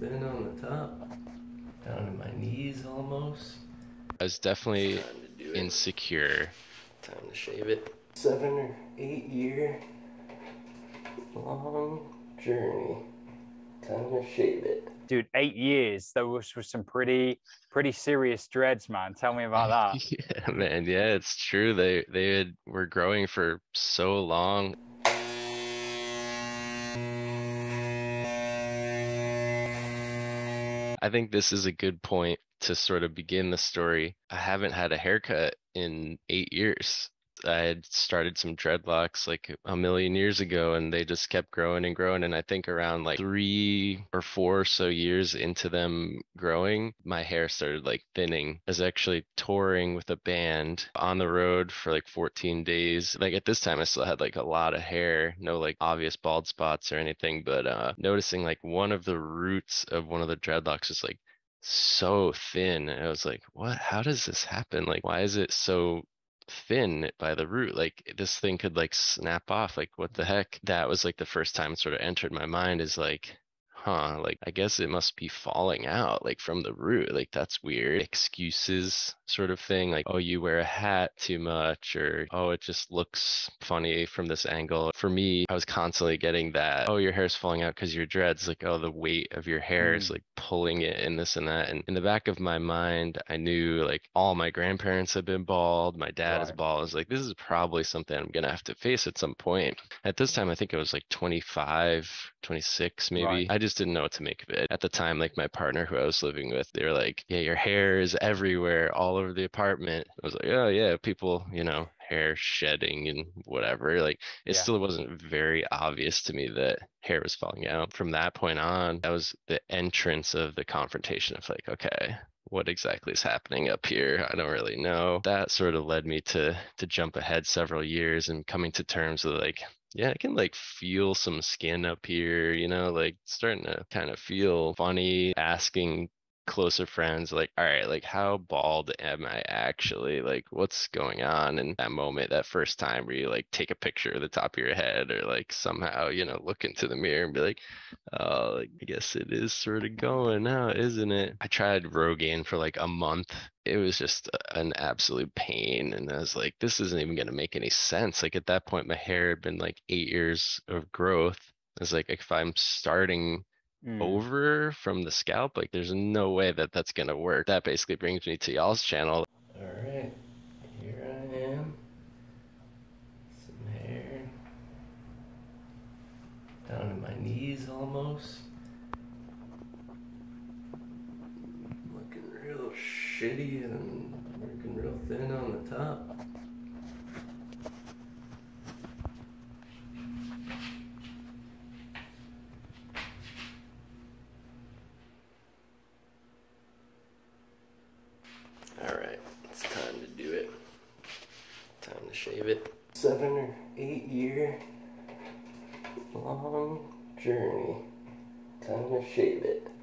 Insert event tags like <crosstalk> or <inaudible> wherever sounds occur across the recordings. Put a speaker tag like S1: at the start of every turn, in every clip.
S1: thin on the top, down to my knees almost.
S2: I was definitely
S1: Time to do it.
S2: insecure.
S1: Time to shave it. Seven or eight year long journey. Time to shave it.
S3: Dude, eight years. Those were some pretty, pretty serious dreads, man. Tell me about that. <laughs>
S2: Yeah, man. Yeah, it's true. They they had, were growing for so long. I think this is a good point to sort of begin the story. I haven't had a haircut in eight years. I had started some dreadlocks like a million years ago and they just kept growing and growing. And I think around like three or four or so years into them growing, my hair started like thinning. I was actually touring with a band on the road for like 14 days. Like at this time, I still had like a lot of hair, no like obvious bald spots or anything, but uh, noticing like one of the roots of one of the dreadlocks is like so thin. I was like, what? How does this happen? Like, why is it so thin by the root? Like, this thing could like snap off. Like, what the heck? That was like the first time it sort of entered my mind is like, huh, like, I guess it must be falling out like from the root. Like, that's weird. Excuses sort of thing. Like, oh, you wear a hat too much, or oh, it just looks funny from this angle. For me, I was constantly getting that, oh, your hair's falling out because your dreads, like, oh, the weight of your hair is
S3: Mm.
S2: like pulling it and this and that. And in the back of my mind, I knew like all my grandparents have been bald. My dad is bald. I was like, this is probably something I'm gonna have to face at some point. At this time, I think I was like 25, 26, maybe.
S3: Right.
S2: I just didn't know what to make of it. At the time, like my partner who I was living with, they were like, yeah, your hair is everywhere, all over the apartment. I was like, oh yeah, people, you know, hair shedding and whatever. Like it
S3: Yeah.
S2: still wasn't very obvious to me that hair was falling out. From that point on, that was the entrance of the confrontation of like, okay, what exactly is happening up here? I don't really know. That sort of led me to to jump ahead several years and coming to terms with like, yeah, I can like feel some skin up here, you know, like starting to kind of feel funny, asking closer friends like all right like how bald am i actually? Like what's going on in that moment that first time where you like take a picture of the top of your head or like somehow you know look into the mirror and be like oh like, i guess it is sort of going now isn't it? I tried rogaine for like a month. It was just an absolute pain and i was like this isn't even going to make any sense. Like at that point my hair had been like eight years of growth. I was like if i'm starting
S3: Mm.
S2: over from the scalp like there's no way that that's gonna work that basically brings me to y'all's channel
S1: Alright, here I am. Some hair. Down to my knees almost. Looking real shitty and looking real thin on the top. Alright, it's time to do it. Time to shave it. Seven or eight year long journey. Time to shave it.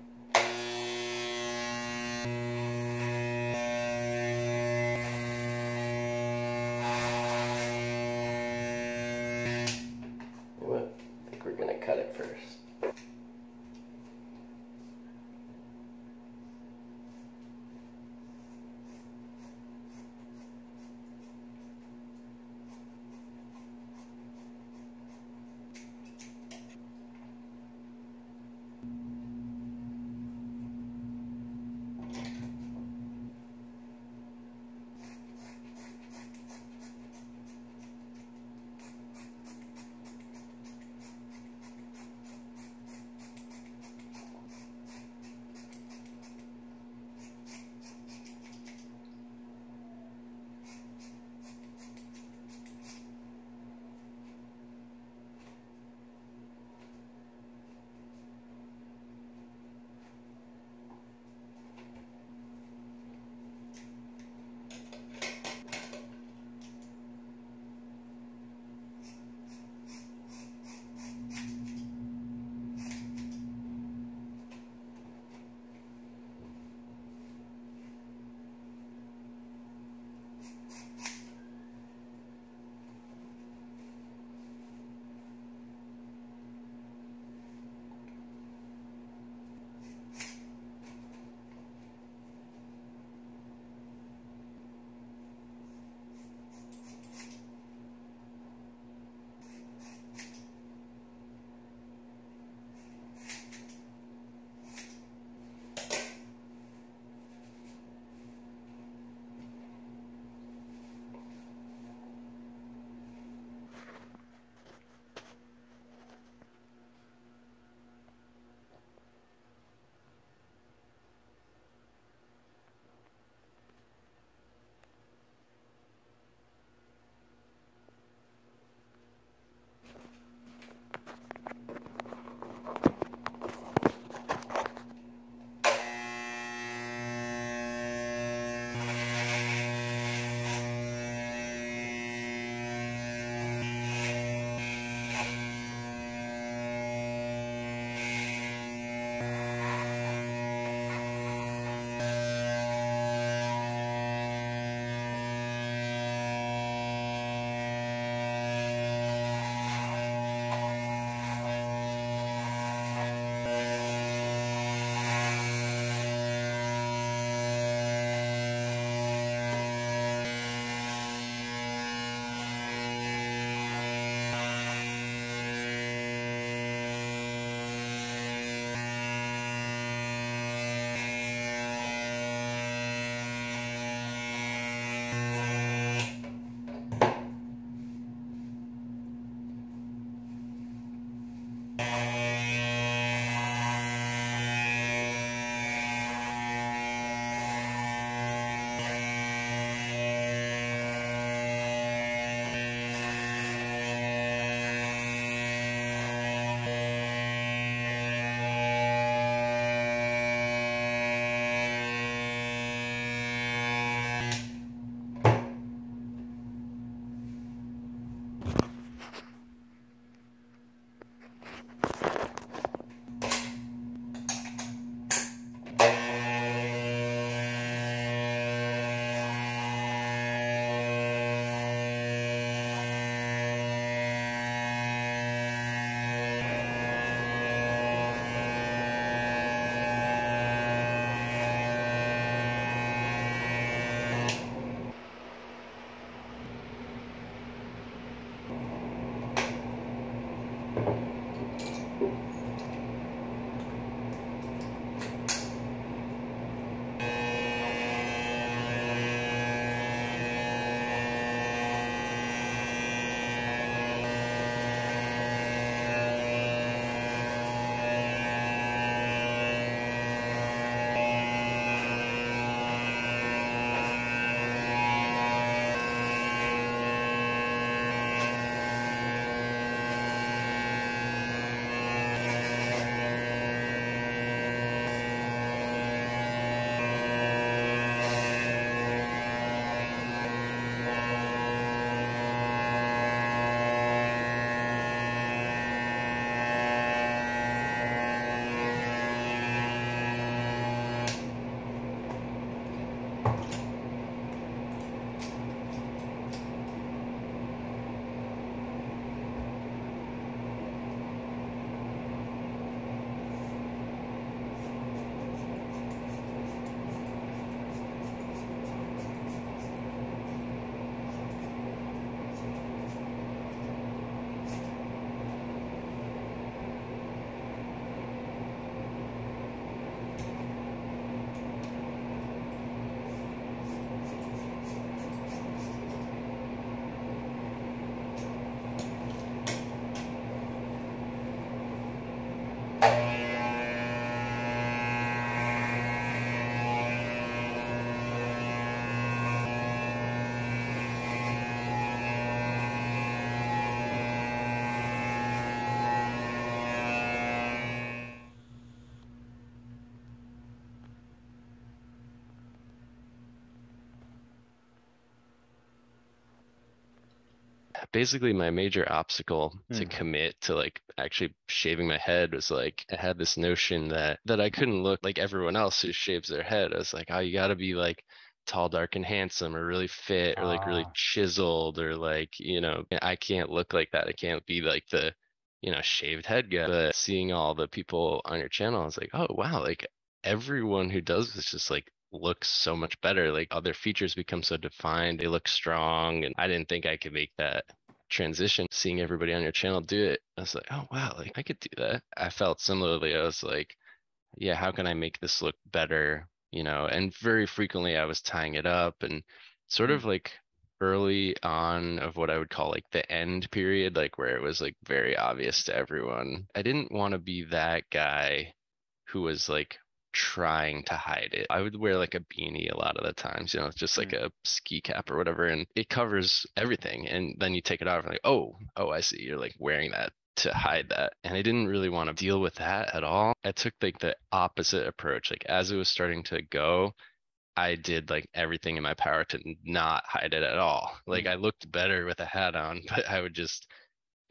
S2: Basically my major obstacle to
S3: Mm.
S2: commit to like actually shaving my head was like I had this notion that that I couldn't look like everyone else who shaves their head. I was like, oh, you got to be like tall, dark, and handsome, or really fit, or like really
S3: Ah.
S2: chiseled, or like you know, I can't look like that. I can't be like the you know shaved head guy. But seeing all the people on your channel, I was like, oh wow, like everyone who does this just like looks so much better. Like other features become so defined. They look strong. And I didn't think I could make that transition. Seeing everybody on your channel do it, I was like, oh wow, like I could do that. I felt similarly. I was like, yeah, how can I make this look better? You know, and very frequently I was tying it up and sort
S3: Mm.
S2: of like early on of what I would call like the end period, like where it was like very obvious to everyone. I didn't want to be that guy who was like trying to hide it. I would wear like a beanie a lot of the times, you know, just like a ski cap or whatever, and it covers everything. And then you take it off and like, oh, oh, I see. You're like wearing that to hide that. And I didn't really want to deal with that at all. I took like the opposite approach. Like as it was starting to go, I did like everything in my power to not hide it at all. Like
S3: Mm.
S2: I looked better with a hat on, <laughs> but I would just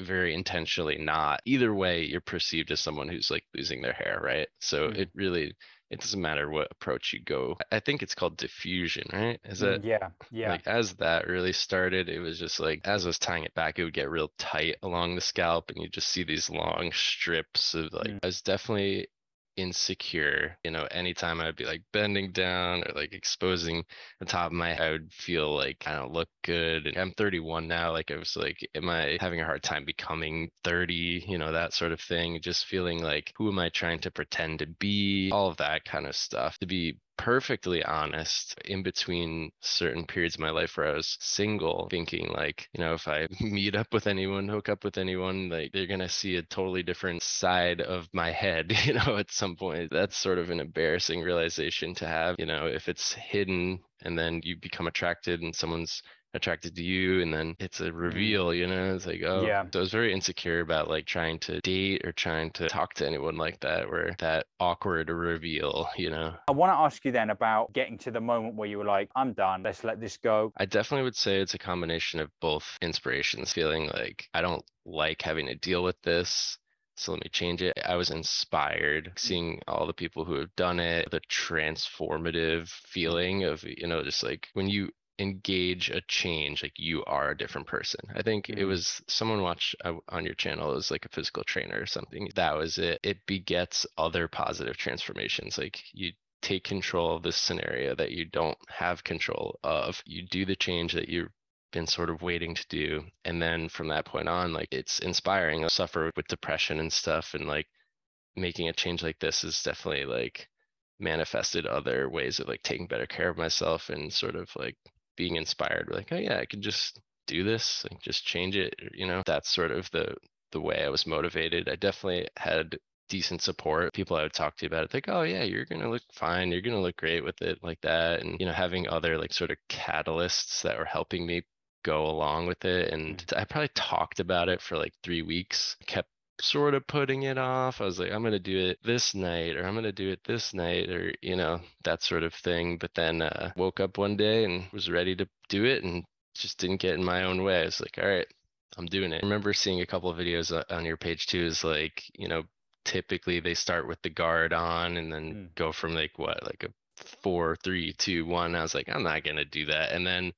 S2: very intentionally not. Either way, you're perceived as someone who's like losing their hair, right? So
S3: Mm.
S2: it really it doesn't matter what approach you go. I think it's called diffusion, right? Is
S3: Mm,
S2: that
S3: yeah, yeah.
S2: like as that really started, it was just like as I was tying it back, it would get real tight along the scalp, and you just see these long strips of like.
S3: Mm.
S2: I was definitely insecure. You know, anytime I'd be like bending down or like exposing the top of my head, I would feel like I don't look good. And I'm 31 now. Like I was like, am I having a hard time becoming 30? You know, that sort of thing. Just feeling like, who am I trying to pretend to be? All of that kind of stuff. To be perfectly honest, in between certain periods of my life where I was single, thinking like, you know, if I <laughs> meet up with anyone, hook up with anyone, like they're gonna see a totally different side of my head, <laughs> you know, at some point. That's sort of an embarrassing realization to have, you know, if it's hidden and then you become attracted and someone's attracted to you and then it's a mm. reveal you know it's like oh
S3: Yeah.
S2: so i was very insecure about like trying to date or trying to talk to anyone like that where that awkward reveal you know
S3: I want to ask you then about getting to the moment where you were like, I'm done. Let's let this go.
S2: I definitely would say it's a combination of both inspirations, feeling like I don't like having to deal with this. So let me change it. I was inspired mm. seeing all the people who have done it, the transformative feeling of, you know, just like when you engage a change, like you are a different person. I think it
S3: Mhm.
S2: was someone watched uh, on your channel, it was like a physical trainer or something. That was it. It begets other positive transformations. Like you take control of this scenario that you don't have control of. You do the change that you've been sort of waiting to do. And then from that point on, like it's inspiring. I suffer with depression and stuff. And like making a change like this is definitely like manifested other ways of like taking better care of myself and sort of like being inspired. Like, oh yeah, I could just do this, like just change it. You know, that's sort of the the way I was motivated. I definitely had decent support. People I would talk to about it, like, oh yeah, you're gonna look fine, you're gonna look great with it, like that. And you know, having other like sort of catalysts that were helping me go along with it. And mm. I probably talked about it for like three weeks, kept sort of putting it off. I was like, I'm gonna do it this night, or I'm gonna do it this night, or you know, that sort of thing. But then uh, woke up one day and was ready to do it, and just didn't get in my own way. I was like, all right, I'm doing it. I remember seeing a couple of videos on your page too. Is like, you know, typically they start with the guard on and then
S3: Mm.
S2: go from like what, like a four, three, two, one. I was like, I'm not gonna do that. And then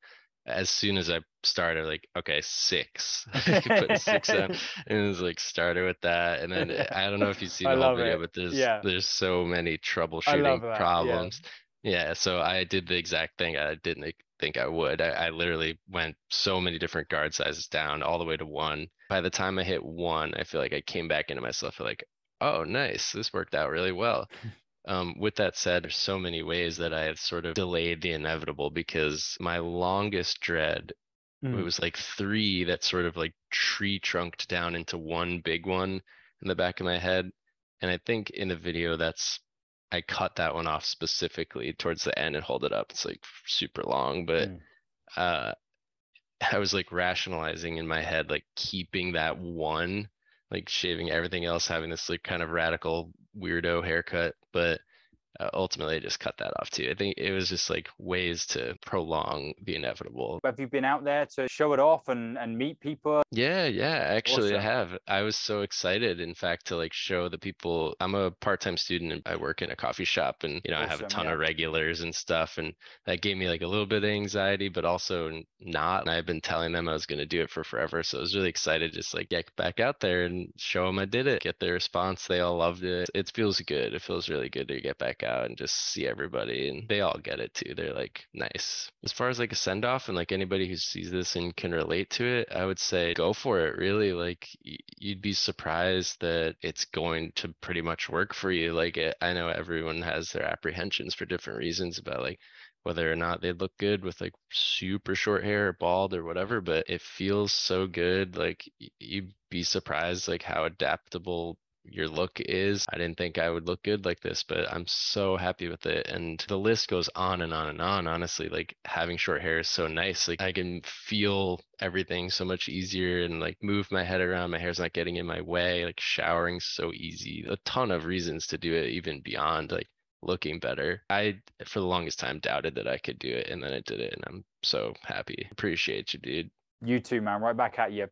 S2: as soon as I started, like, okay, six, <laughs> put six on, <laughs> and it was like started with that. And then uh, I don't know if you see
S3: I
S2: the whole video,
S3: it.
S2: but there's
S3: Yeah.
S2: there's so many troubleshooting
S3: that, yeah.
S2: problems. Yeah, so I did the exact thing I didn't think I would. I, I literally went so many different guard sizes down all the way to one. By the time I hit one, I feel like I came back into myself like, oh, nice, this worked out really well. Um, with that said, there's so many ways that I have sort of delayed the inevitable because my longest dread it
S3: Mm.
S2: was like three that sort of like tree trunked down into one big one in the back of my head. And I think in the video that's I cut that one off specifically towards the end and hold it up. It's like super long, but
S3: Mm.
S2: uh <laughs> I was like rationalizing in my head, like keeping that one, like shaving everything else, having this like kind of radical weirdo haircut. But uh, ultimately I just cut that off too. I think it was just like ways to prolong the inevitable.
S3: Have you been out there to show it off and, and meet people?
S2: Yeah, yeah, actually I have. I was so excited, in fact, to like show the people. I'm a part-time student and I work in a coffee shop and, you know, I have a ton
S3: yeah.
S2: of regulars and stuff. And that gave me like a little bit of anxiety, but also not. And I've been telling them I was going to do it for forever. So I was really excited just like get back out there and show them I did it, get their response. They all loved it. It feels good. It feels really good to get back out and just see everybody. And they all get it too. They're like, nice. As far as like a send off and like anybody who sees this and can relate to it, I would say go for it. Really, like you'd be surprised that it's going to pretty much work for you. Like it, I know everyone has their apprehensions for different reasons about like whether or not they look good with like super short hair or bald or whatever, but it feels so good. Like you'd be surprised like how adaptable your look is. I didn't think I would look good like this, but I'm so happy with it. And the list goes on and on and on. Honestly, like having short hair is so nice. Like I can feel everything so much easier and like move my head around. My hair's not getting in my way. Like showering so easy. A ton of reasons to do it, even beyond like looking better. I, for the longest time, doubted that I could do it, and then I did it, and I'm so happy. Appreciate you, dude.
S3: You too, man. Right back at you.